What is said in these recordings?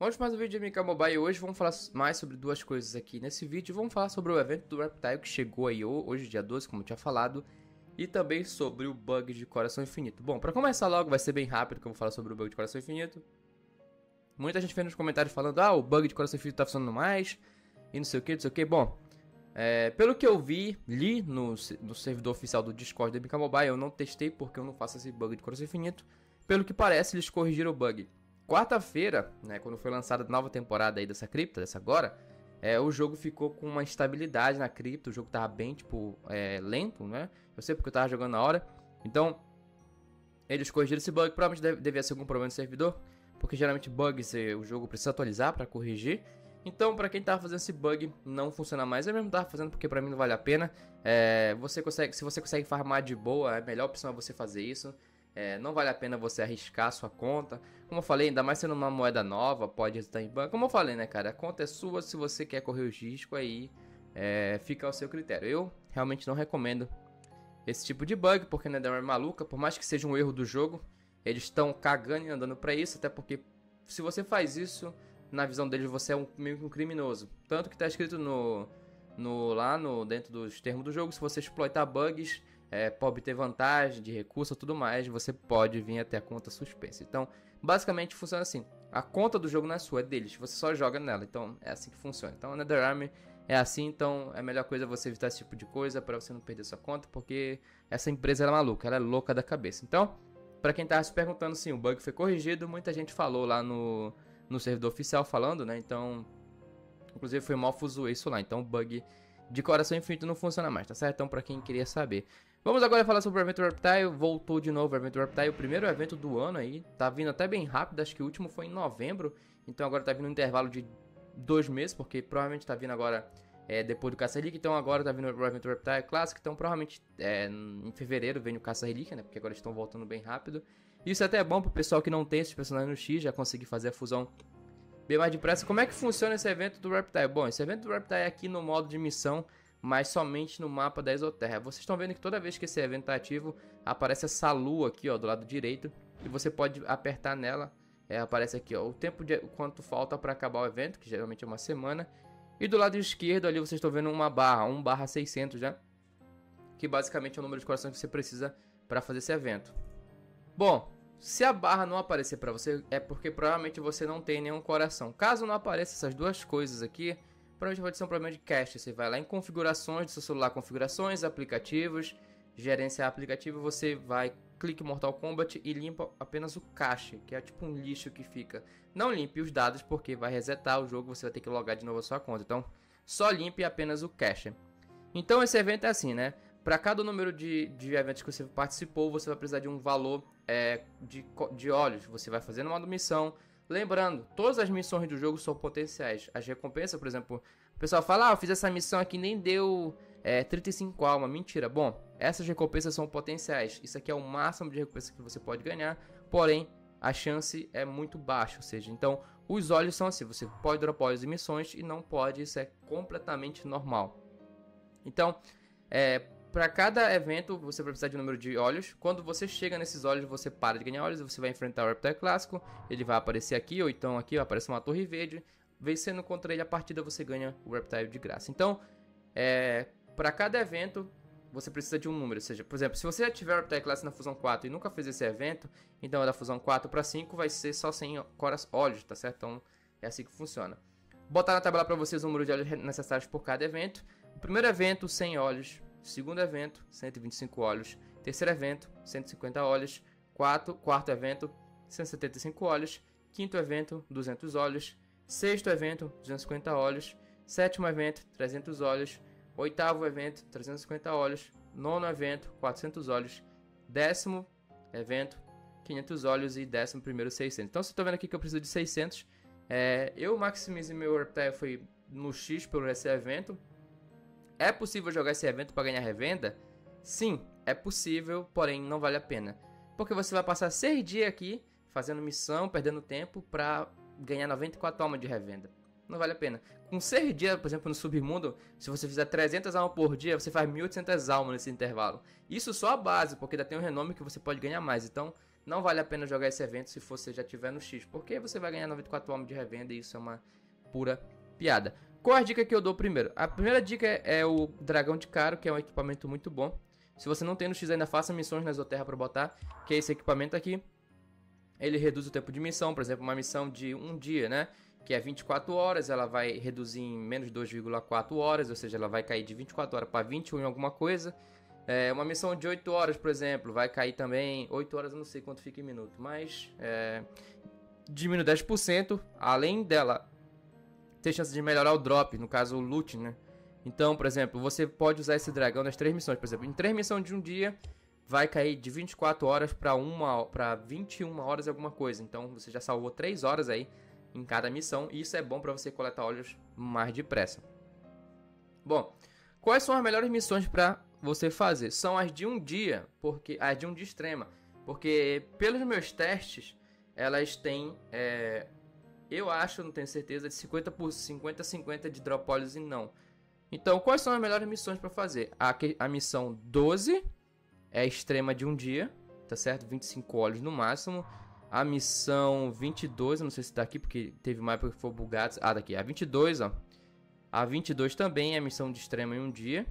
Vamos mais um vídeo de MK Mobile e hoje vamos falar mais sobre duas coisas aqui. Nesse vídeo vamos falar sobre o evento do Reptile que chegou aí hoje, dia 12, como eu tinha falado, e também sobre o bug de Coração Infinito. Bom, para começar logo, vai ser bem rápido que eu vou falar sobre o bug de Coração Infinito. Muita gente vem nos comentários falando, ah, o bug de Coração Infinito tá funcionando mais, e não sei o que, não sei o que. Bom, é, pelo que eu vi, li no, no servidor oficial do Discord da MK Mobile, eu não testei porque eu não faço esse bug de Coração Infinito. Pelo que parece, eles corrigiram o bug. Quarta-feira, né, quando foi lançada a nova temporada aí dessa cripta, dessa agora, é, o jogo ficou com uma estabilidade na cripta, o jogo tava bem, tipo, é, lento, né? Eu sei porque eu tava jogando na hora. Então, eles corrigiram esse bug, provavelmente deve, devia ser algum problema no servidor, porque geralmente bugs eh, o jogo precisa atualizar para corrigir. Então, para quem tava fazendo esse bug não funciona mais, eu mesmo tava fazendo porque para mim não vale a pena. É, você consegue, se você consegue farmar de boa, a melhor opção é você fazer isso. É, não vale a pena você arriscar a sua conta. Como eu falei, ainda mais sendo uma moeda nova, pode resultar em banco. Como eu falei, né, cara? A conta é sua, se você quer correr o risco aí, é, fica ao seu critério. Eu realmente não recomendo esse tipo de bug, porque a Netherrealm é maluca. Por mais que seja um erro do jogo, eles estão cagando e andando para isso. Até porque se você faz isso, na visão deles você é um, meio que um criminoso. Tanto que tá escrito no, no lá no dentro dos termos do jogo, se você exploitar bugs é, para obter vantagem de recurso tudo mais, você pode vir até a conta suspensa. Então, basicamente funciona assim: a conta do jogo não é sua, é deles, você só joga nela. Então, é assim que funciona. Então, a NetherArm é assim, então é a melhor coisa você evitar esse tipo de coisa para você não perder sua conta, porque essa empresa é maluca, ela é louca da cabeça. Então, para quem tava se perguntando se o bug foi corrigido, muita gente falou lá no, no servidor oficial falando, né? Então, inclusive foi mal fuzoei isso lá. Então, o bug de coração infinito não funciona mais, tá certo? Então, para quem queria saber. Vamos agora falar sobre o evento Reptile. Voltou de novo o evento Reptile, o primeiro evento do ano aí. Tá vindo até bem rápido, acho que o último foi em novembro. Então agora tá vindo um intervalo de dois meses, porque provavelmente tá vindo agora é, depois do Caça Relíquia. Então agora tá vindo o evento Reptile Classic. Então provavelmente é, em fevereiro vem o Caça Relíquia, né? Porque agora estão voltando bem rápido. Isso até é bom pro pessoal que não tem esses personagens no X, já conseguir fazer a fusão bem mais depressa. Como é que funciona esse evento do Reptile? Bom, esse evento do Reptile é aqui no modo de missão mas somente no mapa da Exoterra. Vocês estão vendo que toda vez que esse evento está ativo, aparece essa lua aqui, ó, do lado direito, e você pode apertar nela, é, aparece aqui, ó, o tempo de quanto falta para acabar o evento, que geralmente é uma semana, e do lado esquerdo ali vocês estão vendo uma barra, 1 barra 600 já, que basicamente é o número de corações que você precisa para fazer esse evento. Bom, se a barra não aparecer para você, é porque provavelmente você não tem nenhum coração. Caso não apareça essas duas coisas aqui, provavelmente pode ser um problema de cache. Você vai lá em configurações do seu celular, configurações, aplicativos, gerenciar aplicativo, você vai, clique Mortal Kombat e limpa apenas o cache, que é tipo um lixo que fica. Não limpe os dados porque vai resetar o jogo, você vai ter que logar de novo a sua conta. Então, só limpe apenas o cache. Então esse evento é assim, né? Para cada número de, de eventos que você participou, você vai precisar de um valor é, de, de olhos. Você vai fazendo uma missão, Lembrando, todas as missões do jogo são potenciais. As recompensas, por exemplo, o pessoal fala, ah, eu fiz essa missão aqui nem deu é, 35 almas. Mentira. Bom, essas recompensas são potenciais. Isso aqui é o máximo de recompensa que você pode ganhar. Porém, a chance é muito baixa. Ou seja, então, os olhos são assim. Você pode dropar as missões e não pode. Isso é completamente normal. Então, é, para cada evento, você vai precisar de um número de olhos. Quando você chega nesses olhos, você para de ganhar olhos. Você vai enfrentar o Reptile clássico. Ele vai aparecer aqui, ou então aqui vai aparecer uma torre verde. Vencendo contra ele a partida, você ganha o Reptile de graça. Então, é, para cada evento, você precisa de um número. Ou seja, por exemplo, se você já tiver o Reptile Class na Fusão 4 e nunca fez esse evento, então da Fusão 4 para 5 vai ser só sem olhos, tá certo? Então, é assim que funciona. Botar na tabela para vocês o número de olhos necessários por cada evento. O primeiro evento, 100 olhos. Segundo evento, 125 olhos. Terceiro evento, 150 olhos. Quarto, quarto evento, 175 olhos. Quinto evento, 200 olhos. Sexto evento, 250 olhos. Sétimo evento, 300 olhos. Oitavo evento, 350 olhos. Nono evento, 400 olhos. Décimo evento, 500 olhos. E décimo primeiro, 600. Então, você está vendo aqui que eu preciso de 600. É, eu maximizei meu reptile foi no X pelo esse evento. É possível jogar esse evento para ganhar revenda? Sim, é possível, porém não vale a pena. Porque você vai passar 6 dias aqui fazendo missão, perdendo tempo para ganhar 94 almas de revenda. Não vale a pena. Com 6 dias, por exemplo, no submundo, se você fizer 300 almas por dia, você faz 1800 almas nesse intervalo. Isso só a base, porque ainda tem um renome que você pode ganhar mais. Então, não vale a pena jogar esse evento se você já tiver no X, porque você vai ganhar 94 almas de revenda e isso é uma pura piada. Qual a dica que eu dou primeiro? A primeira dica é, é o Dragão de Caro, que é um equipamento muito bom. Se você não tem no X ainda, faça missões na Exoterra para botar, que é esse equipamento aqui. Ele reduz o tempo de missão, por exemplo, uma missão de um dia, né? Que é 24 horas, ela vai reduzir em menos 2,4 horas, ou seja, ela vai cair de 24 horas para 21 em alguma coisa. É, uma missão de 8 horas, por exemplo, vai cair também. 8 horas eu não sei quanto fica em minuto, mas é, diminui 10%. Além dela ter chance de melhorar o drop, no caso o loot, né? Então, por exemplo, você pode usar esse dragão nas três missões. Por exemplo, em três missões de um dia, vai cair de 24 horas para uma para 21 horas alguma coisa. Então, você já salvou 3 horas aí em cada missão. E isso é bom para você coletar olhos mais depressa. Bom, quais são as melhores missões para você fazer? São as de um dia, porque as de um dia extrema. Porque, pelos meus testes, elas têm é, eu acho, não tenho certeza, de 50 por 50 50 de dropólise não. Então, quais são as melhores missões para fazer? A, a missão 12 é extrema de um dia, tá certo? 25 olhos no máximo. A missão 22, eu não sei se tá aqui porque teve uma época que foi bugado. Ah, daqui. A 22, ó. A 22 também é missão de extrema em um dia.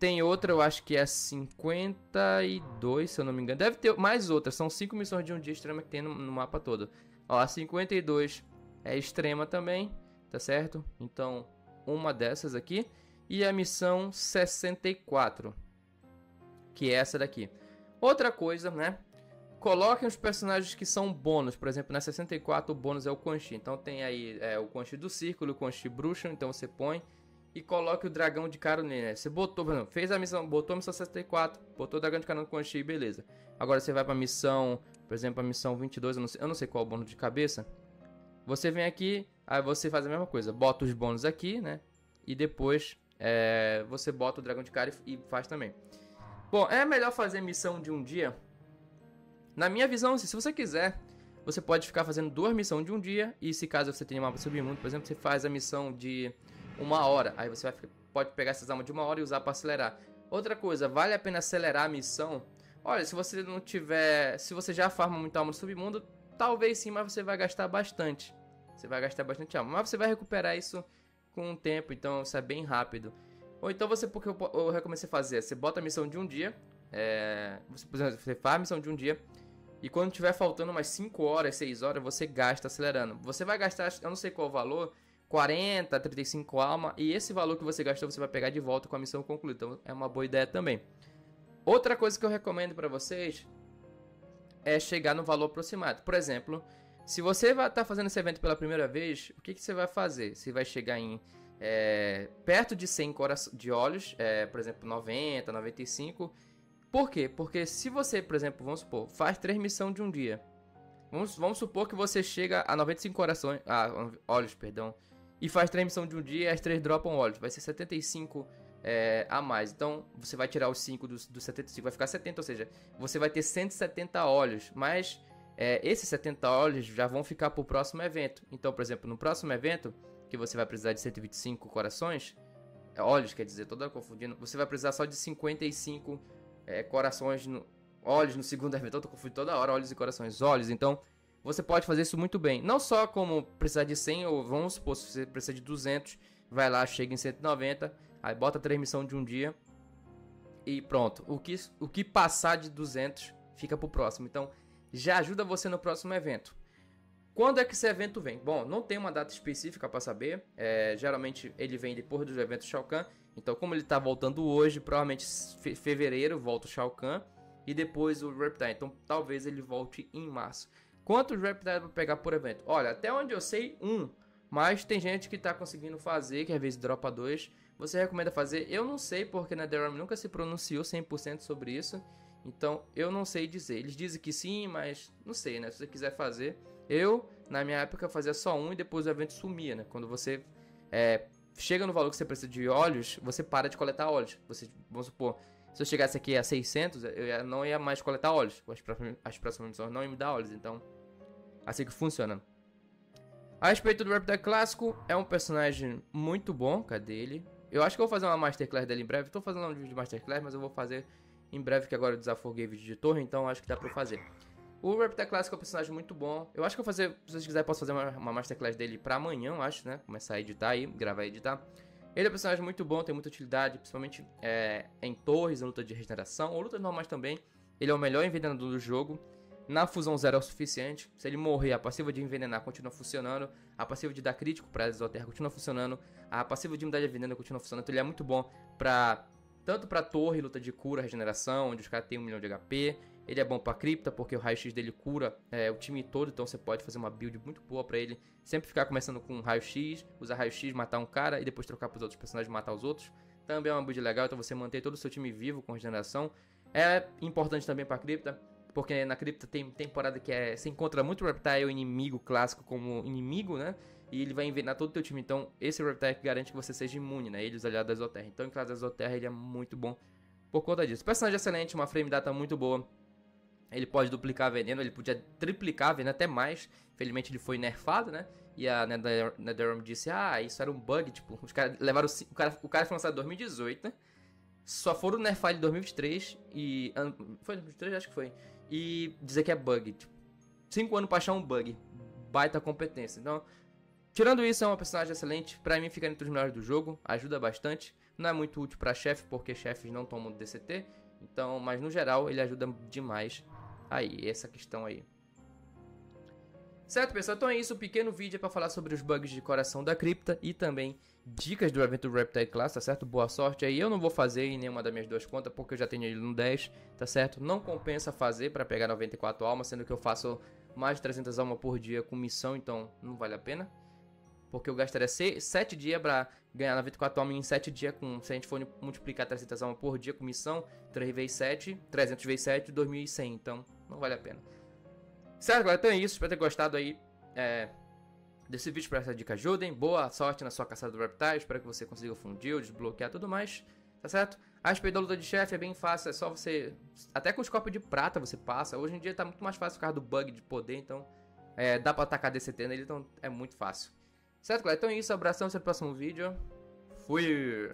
Tem outra, eu acho que é 52, se eu não me engano. Deve ter mais outras. São 5 missões de um dia extrema que tem no, no mapa todo. Ó, a 52 é extrema também, tá certo? Então, uma dessas aqui. E a missão 64, que é essa daqui. Outra coisa, né? Coloquem os personagens que são bônus. Por exemplo, na 64 o bônus é o Quan Chi. Então tem aí é, o Quan Chi do Círculo, o Quan Chi Bruxo. Então você põe e coloque o dragão de caro nele. Né? Você botou, exemplo, fez a missão, botou a missão 64, botou o dragão de caro no Quan Chi, beleza. Agora você vai pra missão por exemplo, a missão 22, eu não sei, eu não sei qual é o bônus de cabeça. Você vem aqui, aí você faz a mesma coisa. Bota os bônus aqui, né? E depois é, você bota o dragão de cara e, faz também. Bom, é melhor fazer missão de um dia. Na minha visão, se você quiser, você pode ficar fazendo duas missões de um dia. E se caso você tenha uma submundo, por exemplo, você faz a missão de uma hora. Aí você vai, pode pegar essas almas de uma hora e usar para acelerar. Outra coisa, vale a pena acelerar a missão Olha, se você não tiver. Se você já farma muita alma no submundo, talvez sim, mas você vai gastar bastante. Você vai gastar bastante alma. Mas você vai recuperar isso com o tempo, então isso é bem rápido. Ou então você, porque eu, eu recomendo você fazer, você bota a missão de um dia. É, você, por exemplo, você faz a missão de um dia. E quando tiver faltando umas 5 horas, 6 horas, você gasta acelerando. Você vai gastar, eu não sei qual o valor, 40, 35 alma. E esse valor que você gastou, você vai pegar de volta com a missão concluída. Então é uma boa ideia também. Outra coisa que eu recomendo para vocês é chegar no valor aproximado. Por exemplo, se você vai estar tá fazendo esse evento pela primeira vez, o que, que você vai fazer? Você vai chegar em é, perto de 100 de olhos, é, por exemplo, 90, 95. Por quê? Porque se você, por exemplo, vamos supor, faz três missões de um dia. Vamos, vamos supor que você chega a 95 corações, ah, olhos, perdão, e faz três missões de um dia e as três dropam olhos. Vai ser 75 é, a mais. Então, você vai tirar os 5 dos, dos 75, vai ficar 70, ou seja, você vai ter 170 olhos, mas é, esses 70 olhos já vão ficar para o próximo evento. Então, por exemplo, no próximo evento, que você vai precisar de 125 corações, é, olhos, quer dizer, toda confundindo, você vai precisar só de 55 é, corações, no, olhos no segundo evento. Eu tô confundindo toda hora, olhos e corações, olhos. Então, você pode fazer isso muito bem. Não só como precisar de 100, ou vamos supor, se você precisa de 200, vai lá, chega em 190 Aí bota a transmissão de um dia e pronto. O que, o que passar de 200 fica pro próximo. Então já ajuda você no próximo evento. Quando é que esse evento vem? Bom, não tem uma data específica para saber. É, geralmente ele vem depois dos eventos Shao Kahn. Então, como ele está voltando hoje, provavelmente fe fevereiro volta o Shao Kahn e depois o Reptile. Então, talvez ele volte em março. Quantos Reptile para pegar por evento? Olha, até onde eu sei, um. Mas tem gente que está conseguindo fazer, que às vezes dropa dois. Você recomenda fazer? Eu não sei, porque na NetherRealm nunca se pronunciou 100% sobre isso. Então, eu não sei dizer. Eles dizem que sim, mas não sei, né? Se você quiser fazer. Eu, na minha época, fazia só um e depois o evento sumia, né? Quando você é, chega no valor que você precisa de óleos, você para de coletar óleos. Você, vamos supor, se eu chegasse aqui a 600, eu não ia mais coletar óleos. As próximas, as próximas missões não iam me dar óleos. Então, assim que funciona. A respeito do Raptor clássico, é um personagem muito bom. Cadê ele? Eu acho que eu vou fazer uma Masterclass dele em breve. Tô fazendo um vídeo de Masterclass, mas eu vou fazer em breve, que agora eu desafoguei vídeo de torre, então acho que dá pra fazer. O Reptile Clássico é um personagem muito bom. Eu acho que eu vou fazer, se vocês quiserem, posso fazer uma, uma Masterclass dele pra amanhã, eu acho, né? Começar a editar aí, gravar e editar. Ele é um personagem muito bom, tem muita utilidade, principalmente é, em torres, em luta de regeneração, ou lutas normais também. Ele é o melhor envenenador do jogo. Na fusão zero é o suficiente. Se ele morrer, a passiva de envenenar continua funcionando. A passiva de dar crítico pra Exoterra continua funcionando. A passiva de umidade de veneno continua funcionando. Então ele é muito bom pra. Tanto pra torre, luta de cura, regeneração, onde os caras têm um milhão de HP. Ele é bom pra cripta, porque o raio-x dele cura é, o time todo, então você pode fazer uma build muito boa pra ele. Sempre ficar começando com raio-x, usar raio-x, matar um cara e depois trocar pros outros personagens matar os outros. Também é uma build legal, então você manter todo o seu time vivo com regeneração. É importante também pra cripta, porque na cripta tem temporada que é, você encontra muito Reptile inimigo clássico como inimigo, né? E ele vai envenenar todo o teu time. Então, esse Reptile garante que você seja imune, né? Ele, os aliados da Exoterra. Então, em classe da Exoterra, ele é muito bom por conta disso. Personagem excelente, uma frame data muito boa. Ele pode duplicar veneno, ele podia triplicar veneno até mais. Infelizmente ele foi nerfado, né? E a NetherRealm disse: Ah, isso era um bug. Tipo, os caras levaram. O cara, o cara foi lançado em 2018, né? Só foram nerfar ele em 2023 e. Foi 2023? Acho que foi. E dizer que é bug. Tipo, 5 anos pra achar um bug. Baita competência. Então, tirando isso, é uma personagem excelente. Pra mim, fica entre os melhores do jogo. Ajuda bastante. Não é muito útil pra chefe, porque chefes não tomam DCT. Então, mas no geral, ele ajuda demais aí, essa questão aí. Certo, pessoal? Então é isso, um pequeno vídeo para falar sobre os bugs de coração da cripta e também dicas do evento Reptile Class, tá certo? Boa sorte aí. Eu não vou fazer em nenhuma das minhas duas contas porque eu já tenho ele no 10, tá certo? Não compensa fazer para pegar 94 almas, sendo que eu faço mais de 300 almas por dia com missão, então não vale a pena. Porque eu gastaria 7 dias para ganhar 94 almas em 7 dias, com, se a gente for multiplicar 300 almas por dia com missão, 3 vezes 7, 300 vezes 7, 2100, então não vale a pena. Certo, galera? Então é isso. Espero ter gostado aí é, desse vídeo para essa dica ajudem. Boa sorte na sua caçada do Reptile. Espero que você consiga fundir ou desbloquear tudo mais. Tá certo? A respeito da luta de chefe é bem fácil. É só você... Até com os copos de prata você passa. Hoje em dia tá muito mais fácil por causa do bug de poder. Então é, dá pra atacar DCT nele. Então é muito fácil. Certo, galera? Então é isso. Abração. Até o próximo vídeo. Fui!